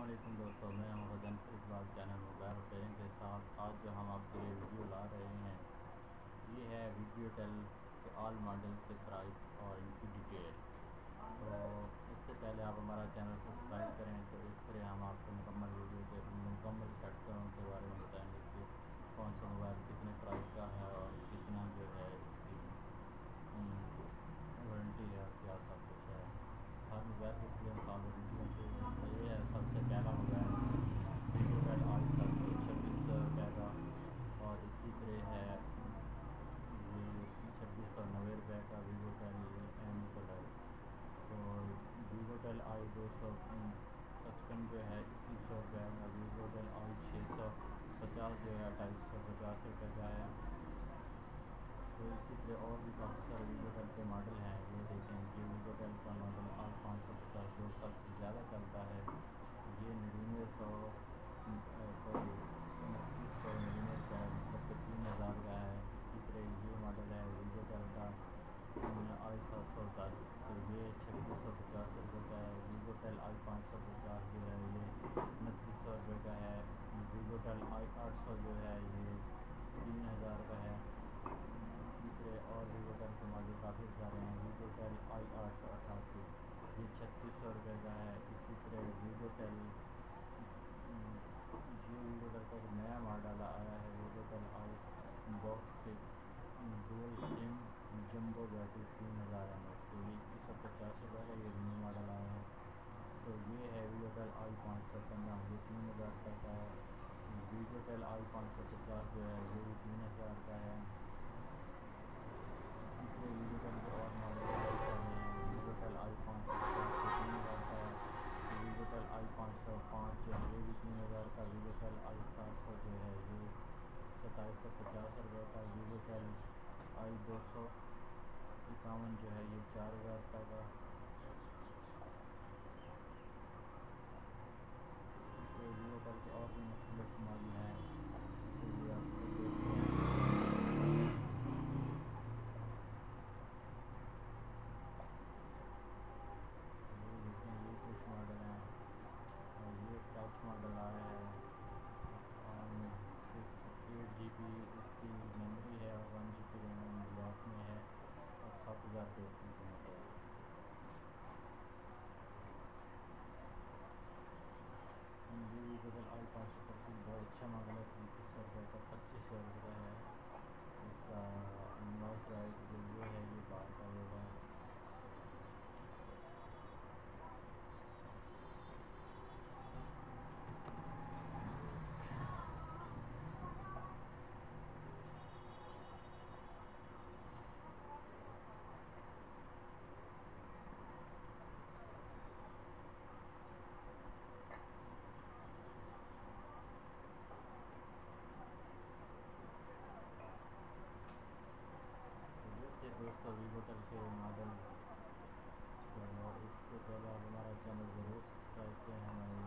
السلام علیکم دوستوں میں ہوں Ghazan Iqbal channel mobile repairing کے ساتھ۔ آج جو ہم آپ کے لیے ویڈیو لا رہے ہیں، یہ ہے ویڈیو ٹیل کے آل ماڈل کے پرائس اور ان کی ڈیٹیل تو اس سے پہلے آپ ہمارا چینل سبسکرائب کریں تو اس طرح ہم آپ کو مکمل ویڈیو کے مکمل سیٹ کروں کے بارے میں بتائیں گے کہ کون سا موبائل کتنے پرائس کا ہے اور کتنا جو ہے اس کی وارنٹی ہے کیا سب کچھ ہے ہر موبائل کی تین سال وارنٹی ہوتی ہے یہ ہے سب سے پہلا موبائل ویوو ٹیل آئی سات سو چھبیس سو روپے کا اور اسی طرح ہے یہ چھبیس سو نوے روپے کا ویوو ٹیل ایم کلر تو ویوو ٹیل آئی دو سو پچپن جو ہے اکیس سو روپئے میں ویوو ٹیل اور چھ سو پچاس جو ہے اٹھائیس سو پچاس روپئے کا آیا تو اسی طرح اور بھی کافی سارے ویڈیو کر کے ماڈل ہیں یہ دیکھیں یہ ویڈیو ٹیل کا ماڈل آٹھ پانچ سو پچاس دو سال سے زیادہ چلتا ہے یہ نڑینوے سو سوری انتیس سو نڑینوے کا مطلب کہ تین ہزار کا ہے اسی طرح یہ ماڈل ہے ویڈیو ٹیل کا آئی سات سو دس تو یہ چھبیس سو پچاس روپے کا ہے ویوو ٹیل آئی پانچ سو پچاس جو ہے، یہ انتیس سو روپے کا ہے۔ ویوو ٹیل آئی آٹھ سو جو ہے، یہ تین ہزار کا ہے۔ اسی طرح اور ویوو ٹیل کے ماڈل کافی سارے ہیں۔ ویوو ٹیل آئی آٹھ سو اٹھاسی، یہ چھتیس سو روپے کا ہے۔ اسی طرح ویوو ٹیل یہ ویوو ٹیل کا ایک نیا ماڈل آیا ہے۔ ویوو ٹیل آئی باکس کے ڈول سم جمبو بیٹری، تین ہزار ایم ایچ۔ تو یہ اکیس سو پچاس روپے کا یہ نیو ماڈل آیا ہے۔ تو یہ ہے ویوو آئی پانچ سو پندرہ یہ تین ہزار روپے کا ہے ویوو ٹیل آئی پانچ سو پچاس جو ہے، یہ بھی تین ہزار کا ہے۔ ویڈیو ٹیل کے اور ماڈل ویڈیو آئی پانچ سو تین ہزار کا ہے۔ ویڈیو ٹیل آئی پانچ سو پانچ جو ہے، یہ بھی تین ہزار کا۔ ویڈیو ٹیل آئی سات سو جو ہے، یہ ستائیس سو پچاس روپے کا۔ ویڈیو ٹیل آئی دو سو۔ اکاون جو ہے یہ چار ہزار کا ویڈیو ٹیل کے اور بھی مختلف ماڈل ہیں تو یہ آپ کو دیکھتے ہیں ٹچ ماڈل آیا ہے سکس ایٹ جی بی اس کی میموری ہے اور one G B RAM black میں ہے اور سات ہزار روپئے اس کی قیمت ہے یہ بھی بدل آئی پانچ سو پچیس بہت اچھا ماڈل ہے پینتیس سو روپئے کا پچیس سو روپئے ہے اس کا ماؤس رائٹ جو یہ ہے یہ بار کا ہوگا ہوٹل کے ماڈل اور اس سے پہلے آپ ہمارا چینل ضرور سبسکرائب کریں ہمارے